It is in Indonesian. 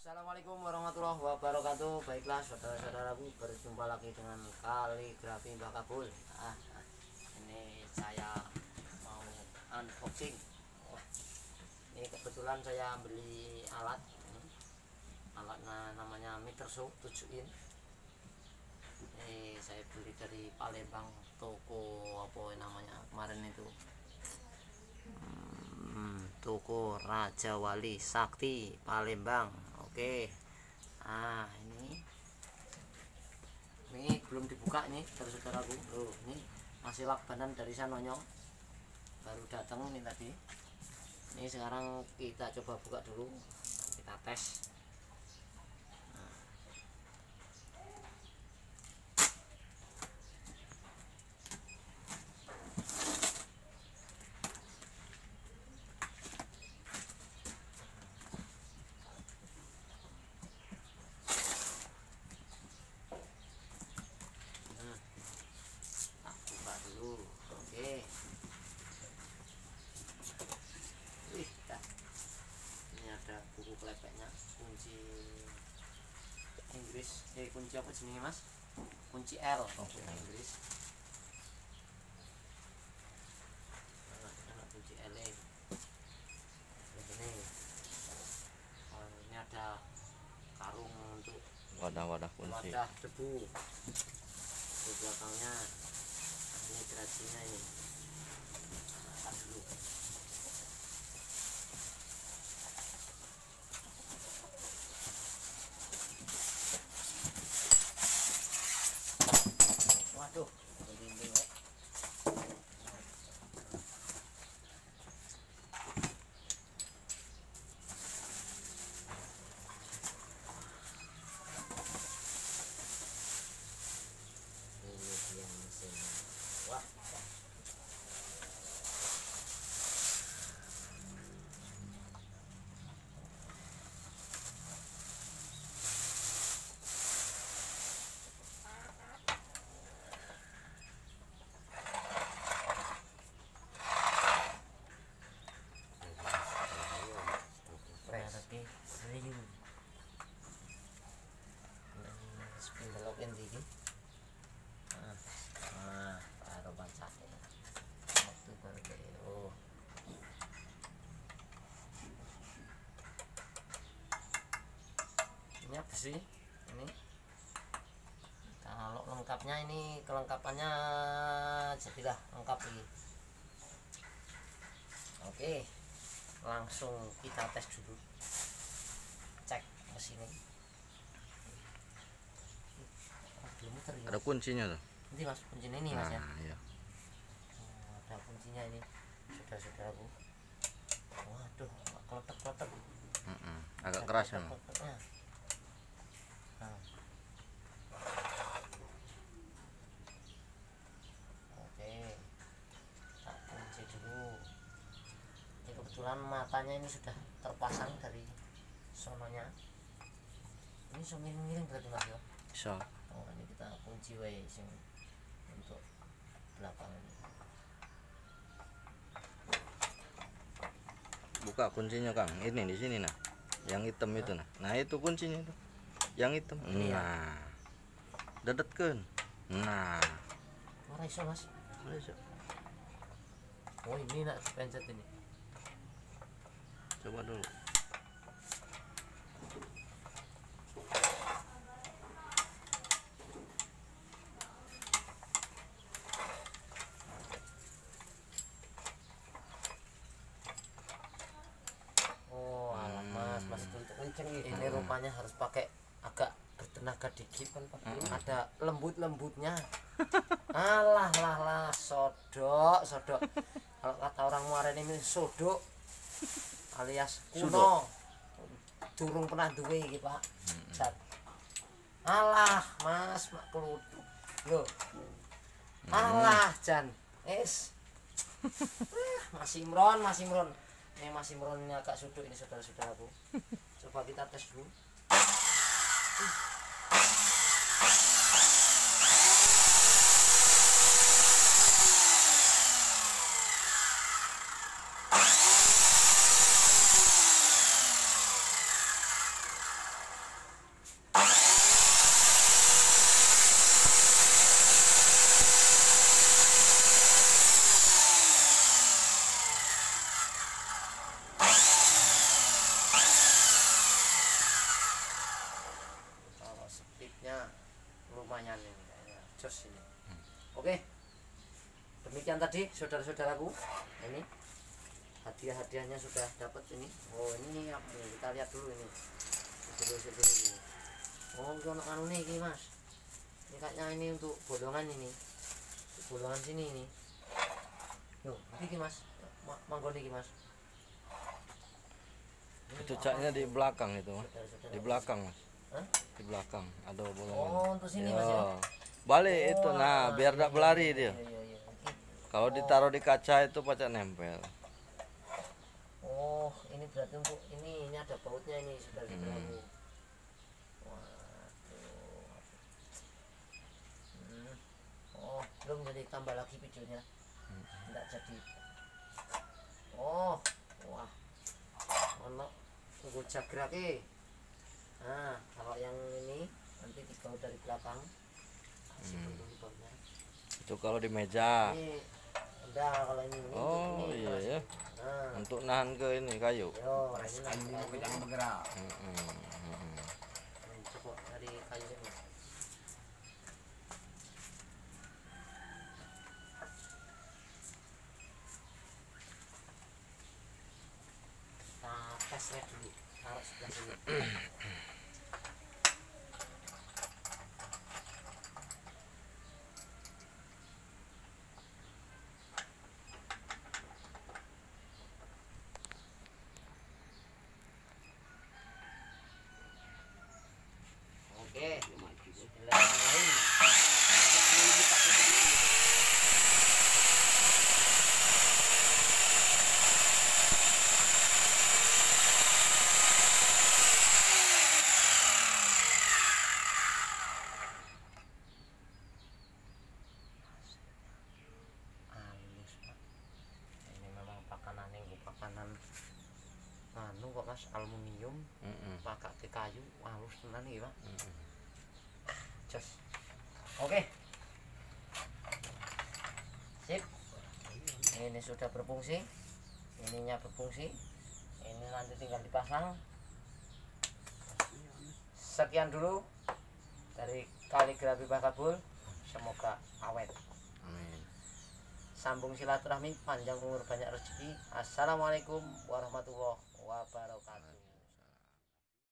Assalamualaikum warahmatullahi wabarakatuh. Baiklah saudara-saudaraku Berjumpa lagi dengan kaligrafi Mbak Kabul. Ah, ah, Ini saya mau unboxing. Ini kebetulan saya beli alat. Alatnya namanya meter show 7 in. Ini saya beli dari Palembang Toko apa namanya kemarin itu? Hmm, toko Raja Wali Sakti Palembang oke. Ah ini. Ini belum dibuka nih saudaraku loh ini masih lakbanan dari sanonya baru datang ini tadi. Ini sekarang kita coba buka dulu. Kita tes tak buka dulu oke wih dah. ini ada buku kelepeknya kunci Inggris. Eh kunci apa jenisnya mas? Kunci L. Kunci Inggris. Nah, ada kunci L ini. Ini. Ada karung untuk wadah-wadah kunci. wadah debu. Di belakangnya. Ini gerasinya ini Nah, dulu waduh merinding ya. ini dia mesin wah Berarti serius. Spindle oke iki. Nah, nah, baru baca waktu baru kayak oh ini apa sih. Ini. Kalau lengkapnya ini kelengkapannya jadilah lengkap ini. Oke langsung kita tes dulu. Cek mesinnya Oh, belum muter ya? Ada kuncinya tuh. Nanti mas kuncinya ini mas ya. Nah iya. Oh, ada kuncinya ini. Saudara-saudaraku. Waduh nggak keletek-keletek. Mm-mm. agak keras ya Mas. Keletek-keleteknya. Nah. oke tak kunci dulu ini kebetulan matanya ini sudah terpasang dari sononya. Ini so miring-miring berarti mas ya? Bisa oh ini kita kunci wae sing untuk belakang ini. Buka kuncinya kang. Ini di sini nah. Yang hitam itu nah. Nah itu kuncinya itu. Yang hitam. Ini ya? nah. Dedetkan nah. Ora iso mas. Bisa. oh ini nak pencet ini coba dulu. Oh alah mas. Mas itu untuk kenceng ini rupanya harus pakai agak bertenaga dikit kan Pak. ada lembut-lembutnya. Alah lah lah. Sodok sodok. Kalau kata orang muara ini sodok alias kuno. Durung pernah duwe iki pak. Sat. alah mas mak keluduk loh alah jan. Es. Eh, Mas Imron Mas Imron ini Mas Imron ini agak sudut ini saudara-saudaraku. Coba kita tes dulu lumayan ini kayaknya. Jos ini. Oke. Demikian tadi saudara-saudaraku. Ini. Hadiah-hadiahnya sudah dapat ini. Oh ini apa nih kita lihat dulu ini. Dulu dulu oh ini anu nih ini mas. Ini kayaknya ini untuk bolongan ini. Untuk sini ini. Yo, ini mas. Ma- manggon ini mas. Itu caknya di belakang itu di belakang mas Hah? di belakang ada bolongan oh untuk sini mas ya balik itu Oh, nah biar tak berlari iya, dia iya, iya, iya. kalau ditaruh di kaca itu pacak nempel Oh, ini berarti untuk ini ini ada bautnya ini sudah Hmm. Hmm. Oh, belum jadi tambah lagi videonya. Tidak jadi. Oh, wah. Ono tunggu eh. Nah, kalau yang ini nanti dibaut dari belakang. Kasih Hmm. itu kalau di meja Ini enggak kalau ini. ini oh ini, iya ya Nah, untuk nahan ke ini kayu yo, mau kayu. jangan bergerak. Mm-mm, mm-mm. Hmm, coba dari kayu ini kita tes red dulu taruh sebelah sini oke Bismillahirrahmanirrahim halus pak ini memang pakanan yang pakanan anu kok mas aluminium Mm-mm, kayu halus tenan iki pak. Mm-mm. jos. Oke. Sip. Ini sudah berfungsi. Ininya berfungsi. Ini nanti tinggal dipasang. Sekian dulu dari kaligrafi bakabul. Semoga awet. Amin. Sambung silaturahmi panjang umur banyak rezeki. Assalamualaikum warahmatullahi wabarakatuh